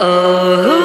Oh